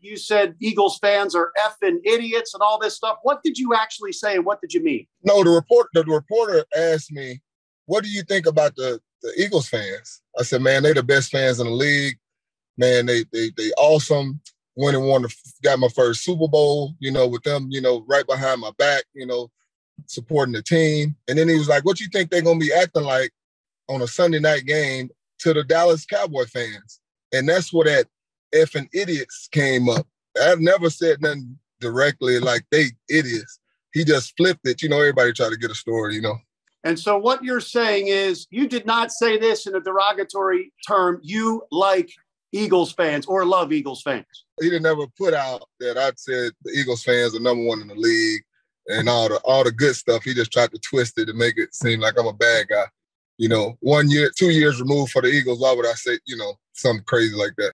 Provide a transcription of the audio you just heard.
you said Eagles fans are effing idiots and all this stuff. What did you actually say and what did you mean? No, the report the reporter asked me, "What do you think about the the Eagles fans?" I said, "Man, they're the best fans in the league. Man, they they they awesome. Went and won, the, got my first Super Bowl. You know, with them, you know, right behind my back. You know, supporting the team. And then he was like, "What you think they're gonna be acting like on a Sunday night game to the Dallas Cowboy fans?" And that's where that effing idiots came up. I've never said nothing directly like they idiots. He just flipped it. You know, everybody try to get a story. You know. And so what you're saying is you did not say this in a derogatory term. You like Eagles fans or love Eagles fans. He didn't ever put out that I said the Eagles fans are number one in the league and all the all the good stuff. He just tried to twist it to make it seem like I'm a bad guy. You know, one year, two years removed for the Eagles. Why would I say, you know, something crazy like that?